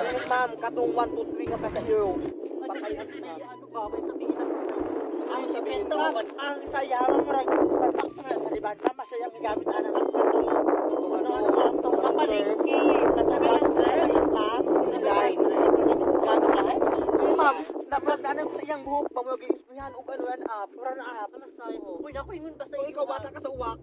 ma'am, katong 1, 2, 3 nga pa sa iyo. Hindi, ma'am. ano ba? May sabihin ako sa Ang sabihin mo, ang sayaw mo rin, na sa liban na masayang gamit ano ang katong ano ano, ano ang tong sa palengke. Sabi ng dress, ma'am. Sabi ng dress. Ma'am, napag na sa iyang buhok, pamaging isprihan o ano yan ah. Pura na ah. Ano sa'yo? Uy, naku, ingon ba sa Kung ikaw bata ka sa uwak,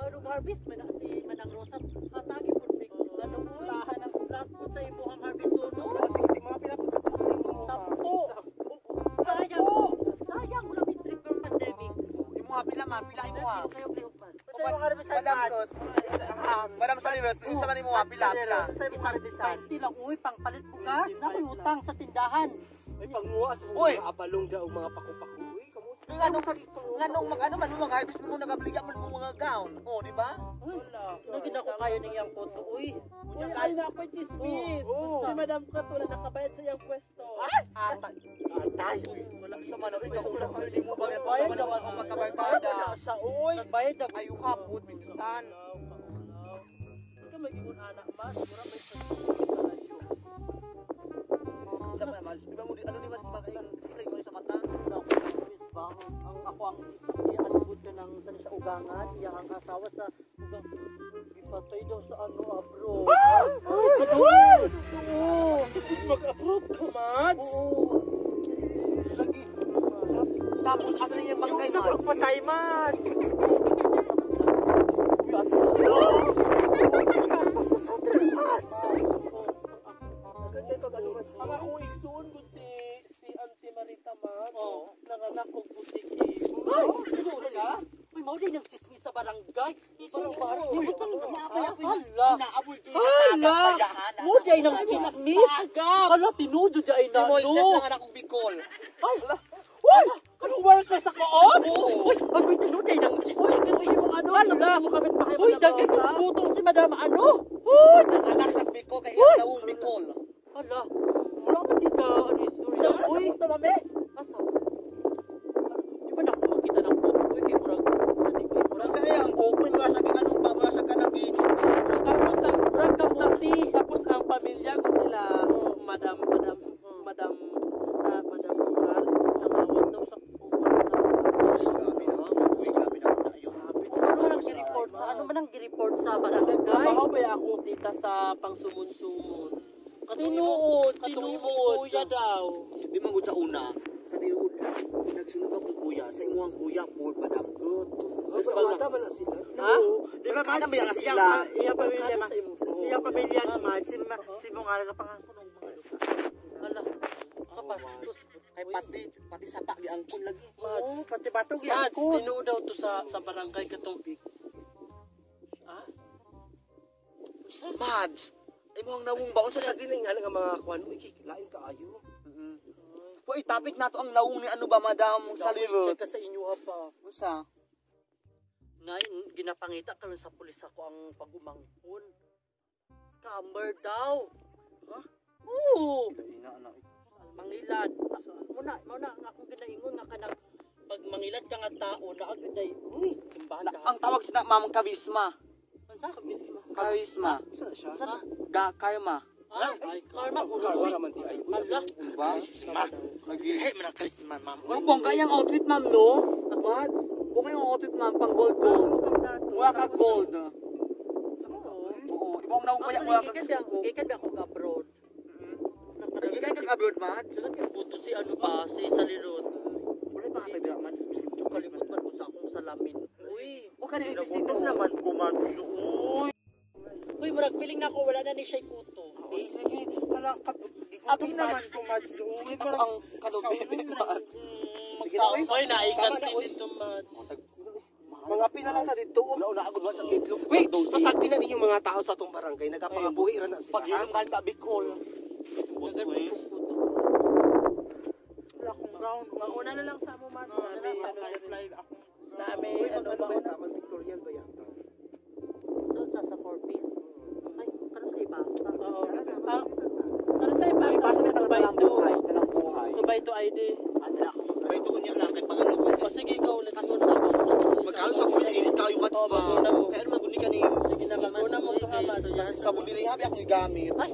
Marong harvest, may na si Manang Rosa. Hatagi po, big. Ano, sulahan ng slot po sa imo ang harvest uno. kasi si mga pinapagkatuloy mo. Sampo. Sayang. Sayang, wala may trip ng pandemic. Yung mga pila ma'am, pila mo ha. Man. Harbisan Madam yung sa man mo ha, pila, pila. 20 lang, uy, pang palit bugas. Naku, yung utang sa tindahan. Ay, panguwas mo mga abalong daw mga paku-paku. Nganong sa nganong mag ano man mo mag harvest mo nagabligyan mo ng mga gown. Oh, di ba? Uy, naging ako kayo ng iyang koto, uy. Uy, ay na ako chismis. Si Madam Katula nakabayad sa iyang pwesto. Atay. Atay. Wala sa man ikaw ulo kayo di mo ba Bayad bayad naman ako ako magkabarkada. Sa uy. Nagbayad na. Ayu ka pud minsan. Ikaw mag-ingon anak man. Mura may sa. Sa man, di ba mo ano ni man sa mga yung ko sa mata. Ang ako ang ianubod ka ng sa ugangan, iya ang asawa sa ugang. Ipatay daw sa ano, abro. Ay, Oo. Tapos mag-approve ka, Mads. Oo. Lagi. Tapos asa niya Yung bangkay isa man. pagpatay match. Uy, din yung chismis sa barangay. Parang. Uy, Naabay ako Hala. naabol din Hala. bayahan. Mo di ay nang chismis. Hala, tinudo di ay Si na. Moises na nga akong Bicol. Ay, Uy! Anong worker sa koon? Uy, ay, uy, tinudo ay nang chismis. Ito yung ano, hala mo kami pa Uy, dagdag yung putong si Madam ano. Uy, Anak sa Bicol kay ilang taong Bicol. hala. Wala ka di ka, ano istorya. Uy, Ito mami. asa? Di ba na ako makita ng puto? Uy, kay Murag. Sa di ko, Murag. Sa iya ang open mga sa anong pa mga sa kanang gi. Tapos ang Murag kamuti. tapos ang pamilya ko nila, Madam, Madam, Madam, ah, Madam Moral, Nangawat daw sa puwan. Grabe na. Uy, grabe na na ayo. Ano man ang gi-report sa ano man ang gi-report sa barangay? Trabaho ba sa pangsumun-sumun? Tinuod, Katong imong tinuod. kuya daw. Di man sa una. Sa tinuod nagsunod akong kuya sa imuhang kuya for padamgot. Sa una Bata man na sila. Ha? Di ba match? ba yan sila? Iyang pamilya ma. Iyang pamilya si match. Si ma- si mong alaga pangako ng mga lupa. Hala, kapastos. kay pati pati sapa di angkon lagi. Oo, pati batog yan. Mads, tinuod daw to sa sa barangay katong Mads. Imong nawong baon sa Sa dining ano nga mga kwan, uy, lain ka ayo. Uy, topic nato ang nawong ni ano ba madam sa ka sa inyo pa. Usa. Nay, ginapangita karon sa pulis ako ang pagumangkon. Scammer daw. Ha? Oo. Ina na. Mangilad. Muna, muna ang akong ginaingon nga kanang pag mangilad ka nga tao na agad ay uy, timbahan ka. Ang tawag sa ma'am kawisma. Ansa ka mismo? Kawisma. Saan siya? Sa ga karma. Ah, ay, karma ko. Karwa naman ti ay. Hala. Ba? Karisma. Lagi. Hey, man ang karisma, ma'am. Uy, bongga yung outfit ma'am no? Mads. Bongga yung outfit ma'am pang gold gold. Wala ka gold. Oo, ibang nawong kaya wala ka gikan gusto ba, gikan ba ako ka abroad? Abroad Mads. Dalag yung puto si ano ba, si Salirot. Wala pa katay dira Mads. Kalimot man ko sa akong salamin. Uy, O ka ni Tingnan naman ko man. uy, murag feeling na ako wala na ni Shay Kuto. Eh, Sige, wala ka. Ating naman ko. Sige ako ang kalubin ni Mads. Sige na, uy. Hoy, naikan na, uy. dito, Mads. Mga pina lang na dito. Wala una agad man sa itlog. Wait, pasagdi na ninyo mga tao sa tong barangay. Nagapangabuhi ra na sila. Pag inom kan ka Bicol. Wala akong gown. Mauna na lang sa mo, Mads. Wala Nami, sa ano, fly ako. nami, Uy, ano ba yata? Doon sa sa four piece. Ay, kano sa ibasa? Oo. Ang, ano sa Ay, ipasa? basta may Tubay talang to. buhay, talang buhay. Tubay to ID. May tuon niya lang kay pangano ko. O sige, ikaw, let's go sa Magkano sa kuya init tayo Mads Oo, ba? Kaya ano maguni ka ni Sige na, maguna mo ka, Mads. Sa bunili habi ako gamit. Ay,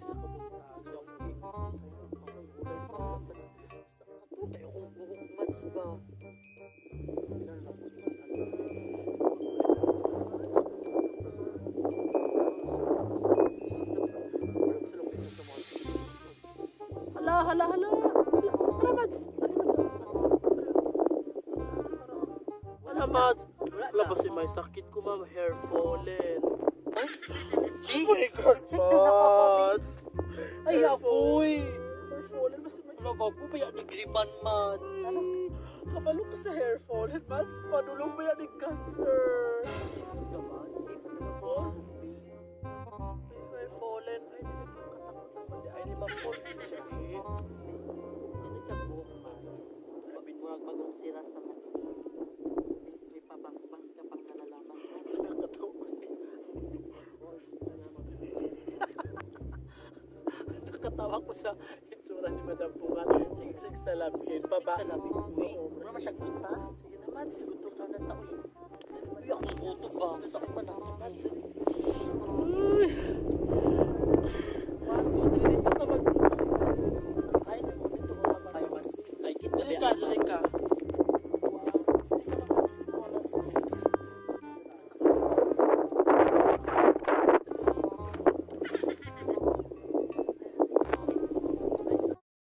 tag-chismis ako mo. Agaw, di ko sa'yo. Ako, ulay pa ako ba na. Sa kato, tayo kong buhok mats ba? Lang po Hala, hala, hala. Hala, Mads. Wala, Mads. Wala ba si may sakit ko, ma'am? Hair fallen. Oh my God, Mads. Ay, apoy. Hair fallen. Basta may... Wala ba ko ba yan ni Griman, Mads? Ano? Kabalo ka sa hair fallen, Mads. Panulong ba yan ni cancer? Nakatawa ko sa itsura ni Madam Bunga. Sige, sige, salamin. Baba. Salamin, uy. Wala masyag punta. Sige naman, siguto ka ng tao. Uy, akong kuto ba? Sa akin ba natin? Dito ka mag... Ay, dito ko naman. Ay, ka, dili ka.